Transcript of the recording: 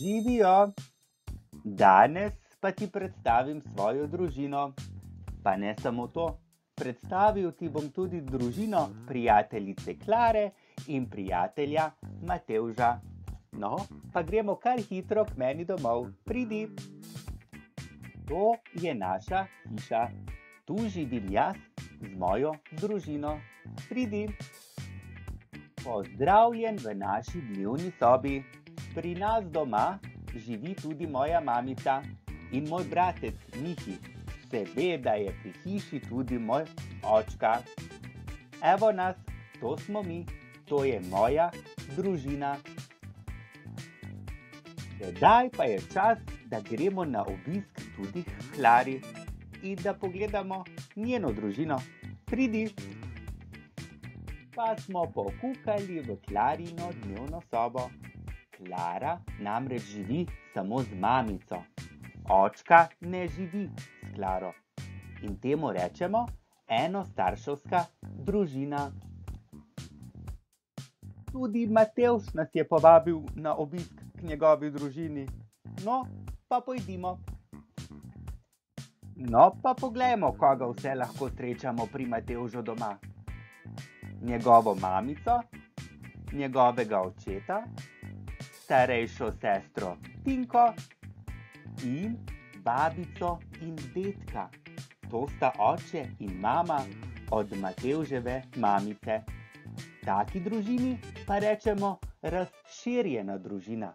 Živijo. Danes pa ti predstavim svojo družino. Pa ne samo to, predstavil ti bom tudi družino prijateljice Klare in prijatelja Matevža. No, pa gremo kar hitro k meni domov, pridi. To je naša hiša, tu živim jaz z mojo družino, pridi. Pozdravljen v naši dnevni sobi. Pri nas doma živi tudi moja mamica in moj bratec Mihi. Seveda je pri hiši tudi moj očka. Evo nas, to smo mi, to je moja družina. Sedaj pa je čas, da gremo na obisk tudi k Klari in da pogledamo njeno družino. Pridi. Pa smo pokukali v Klarino dnevno sobo. Klara namreč živi samo z mamico, očka ne živi s Klaro. In temu rečemo enostarševska družina. Tudi Matevž nas je povabil na obisk k njegovi družini. No, pa pojdimo. No, pa poglejmo, koga vse lahko srečamo pri Matevžu doma. Njegovo mamico, njegovega očeta, starejšo sestro Tinko in babico in dedka. To sta oče in mama od Matevževe mamice. Taki družini pa rečemo razširjena družina.